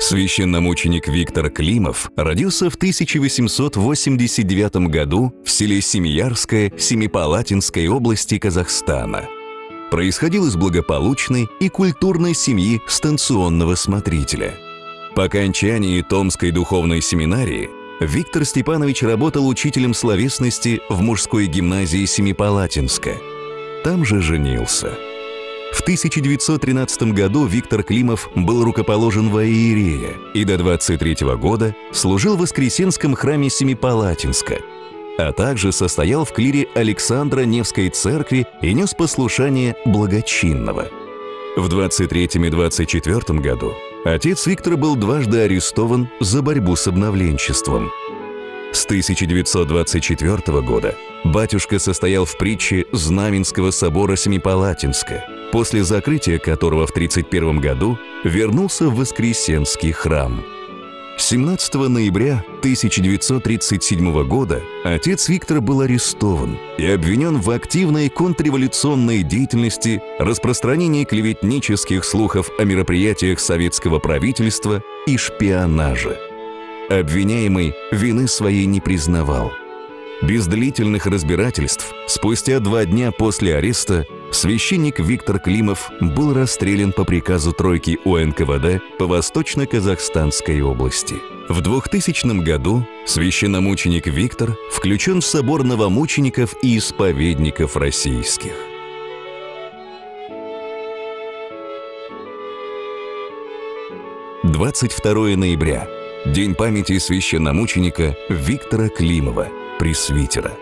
Священномученик Виктор Климов родился в 1889 году в селе Семиярское Семипалатинской области Казахстана. Происходил из благополучной и культурной семьи станционного смотрителя. По окончании Томской духовной семинарии Виктор Степанович работал учителем словесности в мужской гимназии Семипалатинска. Там же женился – в 1913 году Виктор Климов был рукоположен во Иерея и до 23 года служил в Воскресенском храме Семипалатинска, а также состоял в клире Александра Невской церкви и нес послушание благочинного. В 23 и 24 году отец Виктора был дважды арестован за борьбу с обновленчеством. С 1924 года батюшка состоял в притче Знаменского собора Семипалатинска – после закрытия которого в 1931 году вернулся в Воскресенский храм. 17 ноября 1937 года отец Виктора был арестован и обвинен в активной контрреволюционной деятельности, распространении клеветнических слухов о мероприятиях советского правительства и шпионаже. Обвиняемый вины своей не признавал. Без длительных разбирательств, спустя два дня после ареста, священник Виктор Климов был расстрелян по приказу тройки УНКВД по Восточно-Казахстанской области. В 2000 году священномученик Виктор включен в собор новомучеников и исповедников российских. Двадцать второе ноября. День памяти священномученика Виктора Климова, пресвитера.